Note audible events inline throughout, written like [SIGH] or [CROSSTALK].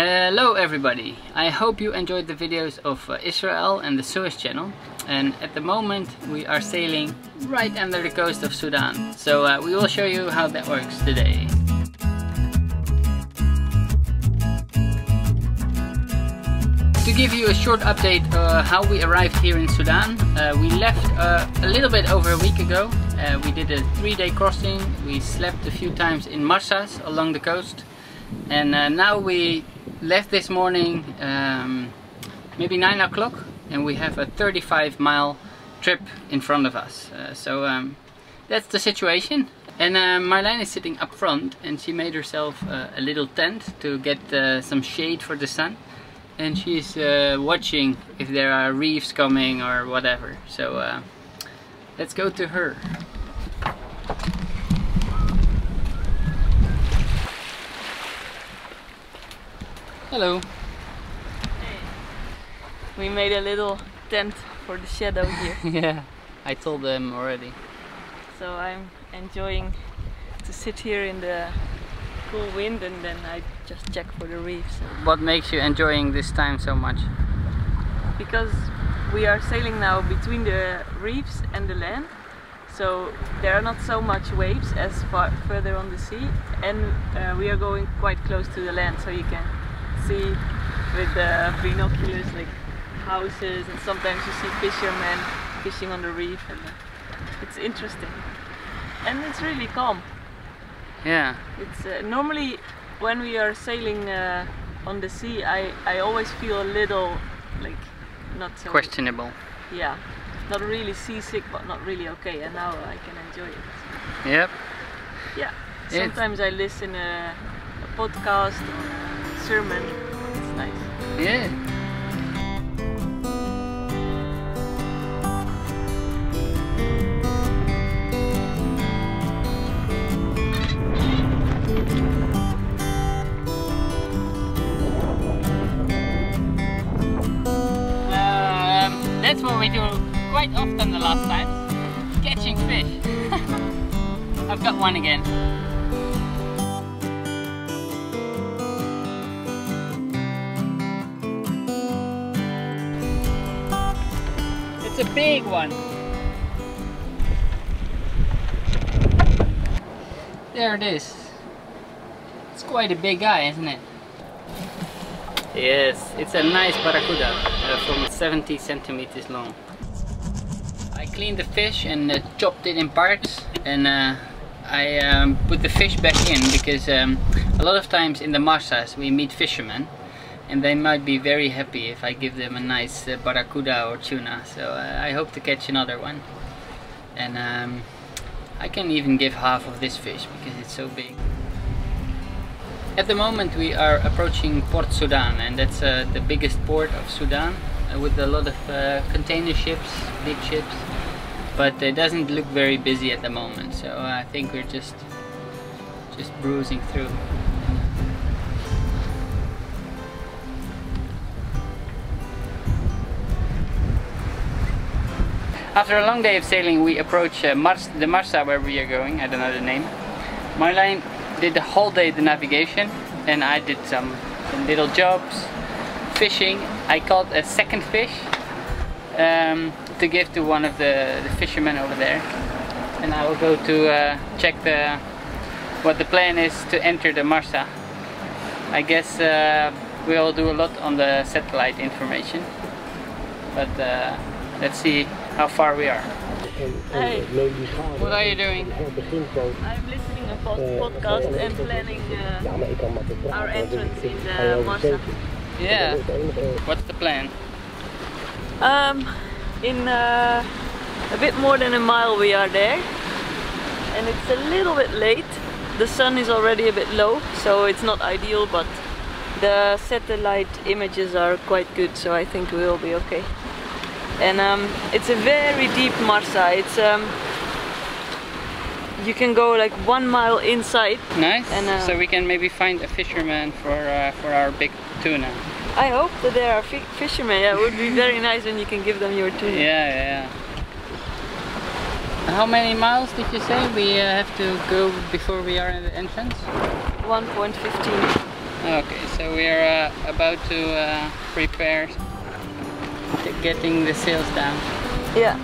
Hello everybody! I hope you enjoyed the videos of uh, Israel and the Suez Channel and at the moment we are sailing right under the coast of Sudan so uh, we will show you how that works today. To give you a short update uh, how we arrived here in Sudan, uh, we left uh, a little bit over a week ago. Uh, we did a three-day crossing, we slept a few times in Marsas along the coast and uh, now we left this morning um, maybe 9 o'clock and we have a 35 mile trip in front of us. Uh, so um, that's the situation. And uh, Marjolein is sitting up front and she made herself uh, a little tent to get uh, some shade for the sun and she's uh, watching if there are reefs coming or whatever. So uh, let's go to her. Hello. We made a little tent for the shadow here. [LAUGHS] yeah, I told them already. so I'm enjoying to sit here in the cool wind and then I just check for the reefs. What makes you enjoying this time so much? Because we are sailing now between the reefs and the land. So there are not so much waves as far further on the sea and uh, we are going quite close to the land so you can see with the binoculars like houses and sometimes you see fishermen fishing on the reef and it's interesting. And it's really calm. Yeah, it's uh, normally when we are sailing uh, on the sea I, I always feel a little like not so questionable. yeah. Not really seasick but not really okay and now I can enjoy it. Yep. yeah. It's- sometimes I listen a, a podcast or sermon it's nice Yeah. Um, that's what we do quite often the last times. Catching fish. [LAUGHS] I've got one again. It's a big one. There it is. It's quite a big guy, isn't it? Yes, it's a nice barracuda uh, from 70 centimeters long. I cleaned the fish and uh, chopped it in parts and uh, I um, put the fish back in because um, a lot of times in the marsas we meet fishermen and they might be very happy if I give them a nice uh, barracuda or tuna so uh, I hope to catch another one and um, I can even give half of this fish because it's so big. At the moment we are approaching Port Sudan and that's uh, the biggest port of Sudan uh, with a lot of uh, container ships, big ships but it doesn't look very busy at the moment so I think we're just just bruising through. After a long day of sailing, we approach uh, Mars, the Marsa where we are going. I don't know the name. Marjolein did the whole day the navigation, and I did some, some little jobs, fishing. I caught a second fish um, to give to one of the, the fishermen over there, and I will go to uh, check the what the plan is to enter the Marsa. I guess uh, we'll do a lot on the satellite information, but uh, let's see how far we are. Hey. What are you doing? I'm listening to a pod- podcast and planning uh, our entrance in the Marsa Yeah. What's the plan? Um, in uh, a bit more than a mile we are there and it's a little bit late. The sun is already a bit low so it's not ideal but the satellite images are quite good so I think we will be okay. And um, it's a very deep Marsa. It's um, you can go like one mile inside. Nice. And, uh, so we can maybe find a fisherman for uh, for our big tuna. I hope that there are fi- fishermen. Yeah, it would be [LAUGHS] very nice when you can give them your tuna. Yeah, yeah. yeah. How many miles did you say we uh, have to go before we are at the entrance? 1.15. Okay, so we are uh, about to uh, prepare getting the sails down. Yeah.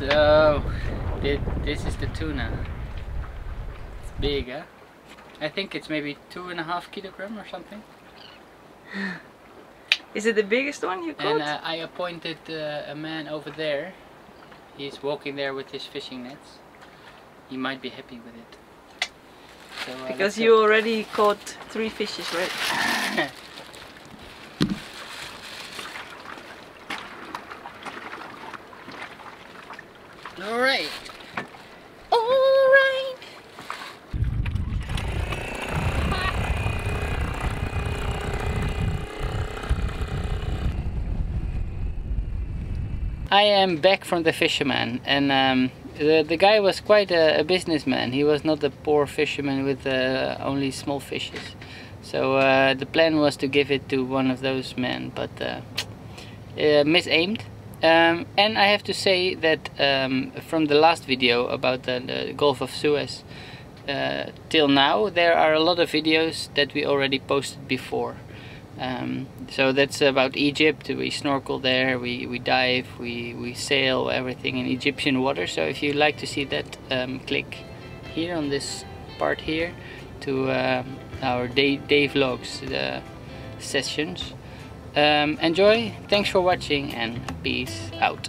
So, thi- this is the tuna. It's big, huh? I think it's maybe two and a half kilogram or something. [GASPS] Is it the biggest one you caught? And uh, I appointed uh, a man over there. He's walking there with his fishing nets. He might be happy with it. So, uh, because you already caught three fishes, right? [LAUGHS] All right. All right. I am back from the fisherman, and um, the the guy was quite a, a businessman. He was not a poor fisherman with uh, only small fishes. So uh, the plan was to give it to one of those men, but uh, uh, misaimed. Um, and I have to say that um, from the last video about the, the Gulf of Suez uh, till now, there are a lot of videos that we already posted before. Um, so that's about Egypt. We snorkel there, we, we dive, we, we sail, everything in Egyptian water. So if you like to see that, um, click here on this part here to um, our day, day vlogs uh, sessions. Um, enjoy, thanks for watching and peace out.